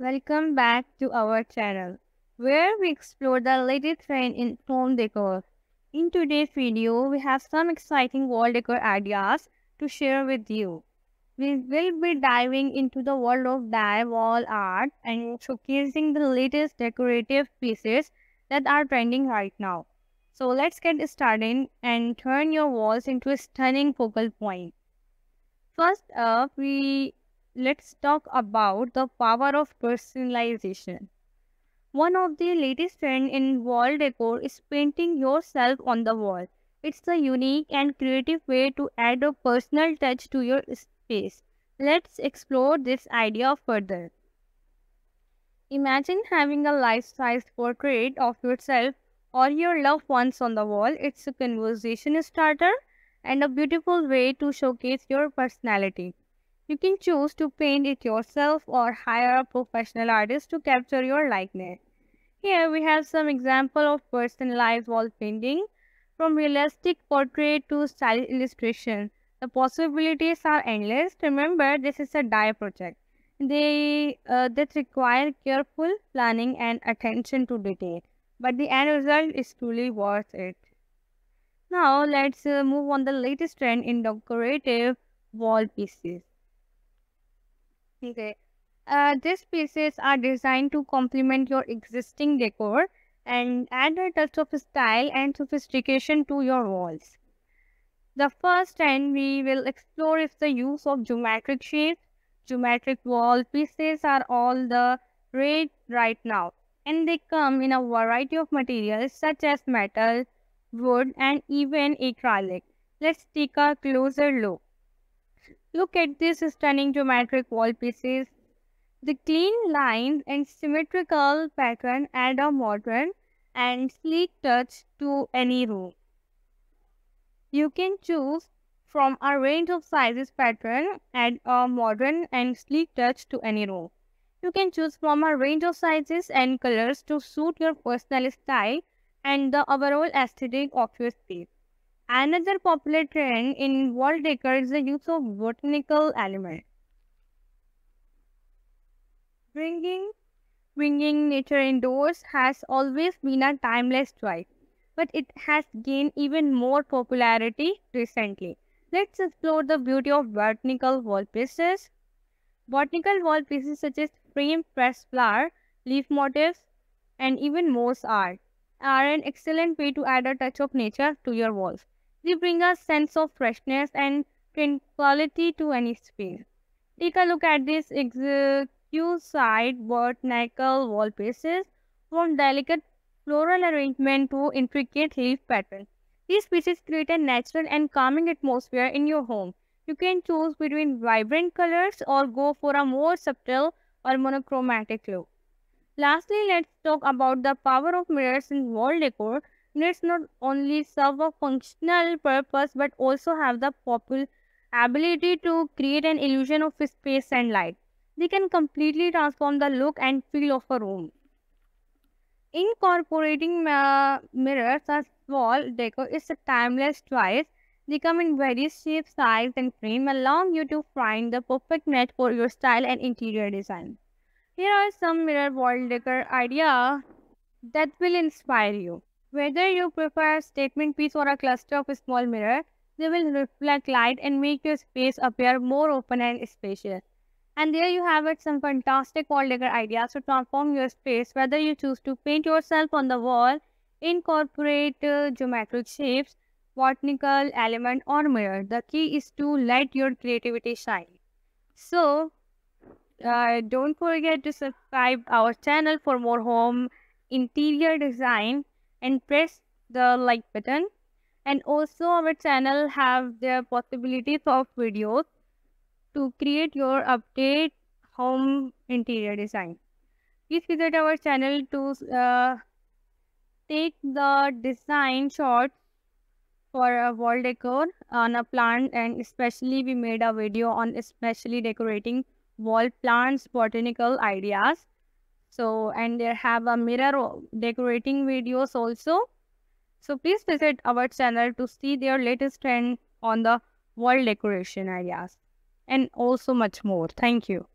Welcome back to our channel, where we explore the latest trend in home decor. In today's video, we have some exciting wall decor ideas to share with you. We will be diving into the world of DIY wall art and showcasing the latest decorative pieces that are trending right now. So let's get started and turn your walls into a stunning focal point. First up, we let's talk about the power of personalization. One of the latest trends in wall decor is painting yourself on the wall. It's a unique and creative way to add a personal touch to your space. Let's explore this idea further. Imagine having a life-size portrait of yourself or your loved ones on the wall. It's a conversation starter and a beautiful way to showcase your personality. You can choose to paint it yourself or hire a professional artist to capture your likeness. Here we have some example of personalized wall painting from realistic portrait to style illustration. The possibilities are endless. Remember, this is a DIY project. They uh, that require careful planning and attention to detail, but the end result is truly worth it. Now let's uh, move on the latest trend in decorative wall pieces. Okay. Uh, these pieces are designed to complement your existing decor and add a touch of style and sophistication to your walls. The first trend we will explore is the use of geometric shapes. Geometric wall pieces are all the rage right now and they come in a variety of materials such as metal, wood and even acrylic. Let's take a closer look. Look at these stunning geometric wall pieces. The clean lines and symmetrical pattern add a modern and sleek touch to any room. You can choose from a range of sizes pattern add a modern and sleek touch to any room. You can choose from a range of sizes and colors to suit your personal style and the overall aesthetic of your space. Another popular trend in wall decor is the use of botanical elements. Bringing, bringing nature indoors has always been a timeless choice, but it has gained even more popularity recently. Let's explore the beauty of botanical wall pieces. Botanical wall pieces such as frame pressed flower, leaf motifs, and even moss art are an excellent way to add a touch of nature to your walls. They bring a sense of freshness and tranquility to any space. Take a look at these exquisite botanical wall pieces from delicate floral arrangement to intricate leaf patterns. These pieces create a natural and calming atmosphere in your home. You can choose between vibrant colors or go for a more subtle or monochromatic look. Lastly, let's talk about the power of mirrors in wall decor Nets not only serve a functional purpose but also have the popular ability to create an illusion of space and light. They can completely transform the look and feel of a room. Incorporating uh, mirrors as wall decor is a timeless choice. They come in various shapes, size, and frame, allowing you to find the perfect match for your style and interior design. Here are some mirror wall decor ideas that will inspire you. Whether you prefer a statement piece or a cluster of a small mirror, they will reflect light and make your space appear more open and spacious. And there you have it, some fantastic wall decor ideas to transform your space, whether you choose to paint yourself on the wall, incorporate uh, geometric shapes, botanical element or mirror. The key is to let your creativity shine. So, uh, don't forget to subscribe our channel for more home interior design and press the like button. And also our channel have the possibilities of videos to create your update home interior design. Please visit our channel to uh, take the design shots for a wall decor on a plant and especially we made a video on especially decorating wall plants botanical ideas so and they have a mirror decorating videos also. So please visit our channel to see their latest trend on the wall decoration ideas. And also much more. Thank you